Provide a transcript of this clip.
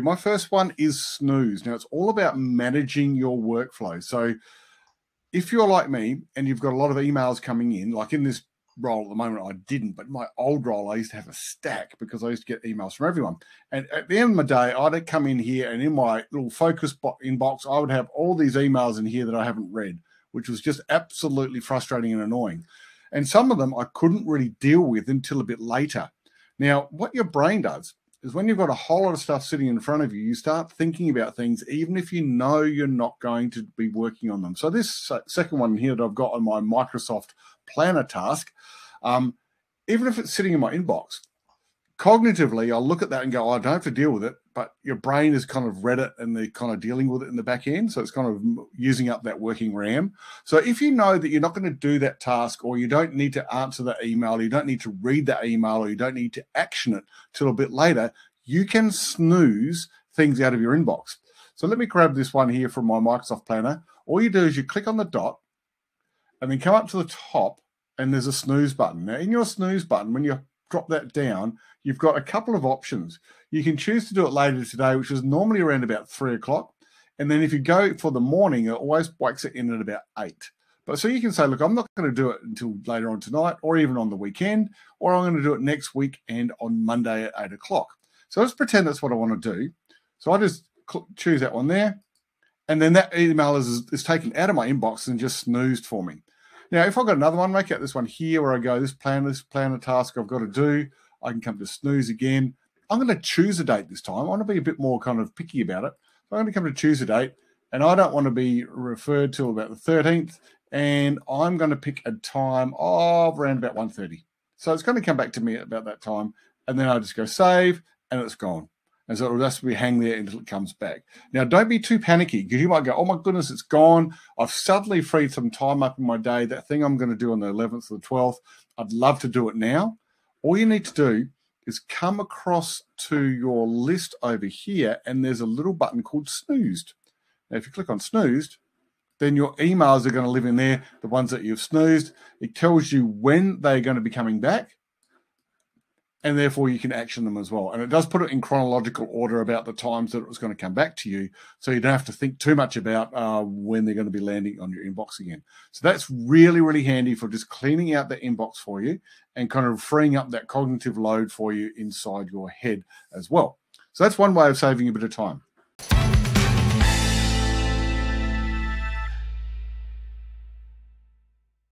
My first one is snooze. Now, it's all about managing your workflow. So, if you're like me and you've got a lot of emails coming in, like in this role at the moment, I didn't, but my old role, I used to have a stack because I used to get emails from everyone. And at the end of the day, I'd come in here and in my little focus inbox, I would have all these emails in here that I haven't read, which was just absolutely frustrating and annoying. And some of them I couldn't really deal with until a bit later. Now, what your brain does is when you've got a whole lot of stuff sitting in front of you, you start thinking about things, even if you know you're not going to be working on them. So, this second one here that I've got on my Microsoft Planner task, um, even if it's sitting in my inbox, cognitively, I'll look at that and go, oh, I don't have to deal with it. But your brain has kind of read it and they're kind of dealing with it in the back end. So it's kind of using up that working RAM. So if you know that you're not going to do that task or you don't need to answer that email, you don't need to read that email, or you don't need to action it till a bit later, you can snooze things out of your inbox. So let me grab this one here from my Microsoft Planner. All you do is you click on the dot and then come up to the top and there's a snooze button. Now, in your snooze button, when you drop that down, you've got a couple of options. You can choose to do it later today, which is normally around about three o'clock. And then if you go for the morning, it always wakes it in at about eight. But so you can say, look, I'm not going to do it until later on tonight or even on the weekend, or I'm going to do it next week and on Monday at eight o'clock. So let's pretend that's what I want to do. So I just choose that one there. And then that email is, is taken out of my inbox and just snoozed for me. Now, if I've got another one, make out this one here where I go, this plan, this Planner task I've got to do. I can come to snooze again. I'm going to choose a date this time. I want to be a bit more kind of picky about it. So I'm going to come to choose a date, and I don't want to be referred to about the 13th. And I'm going to pick a time of around about 1.30. So it's going to come back to me at about that time. And then I just go save, and it's gone. And so it'll just be hang there until it comes back. Now, don't be too panicky because you might go, oh my goodness, it's gone. I've suddenly freed some time up in my day. That thing I'm going to do on the 11th or the 12th, I'd love to do it now. All you need to do is come across to your list over here, and there's a little button called snoozed. Now, if you click on snoozed, then your emails are going to live in there, the ones that you've snoozed. It tells you when they're going to be coming back and therefore you can action them as well. And it does put it in chronological order about the times that it was going to come back to you, so you don't have to think too much about uh, when they're going to be landing on your inbox again. So that's really, really handy for just cleaning out the inbox for you and kind of freeing up that cognitive load for you inside your head as well. So that's one way of saving a bit of time.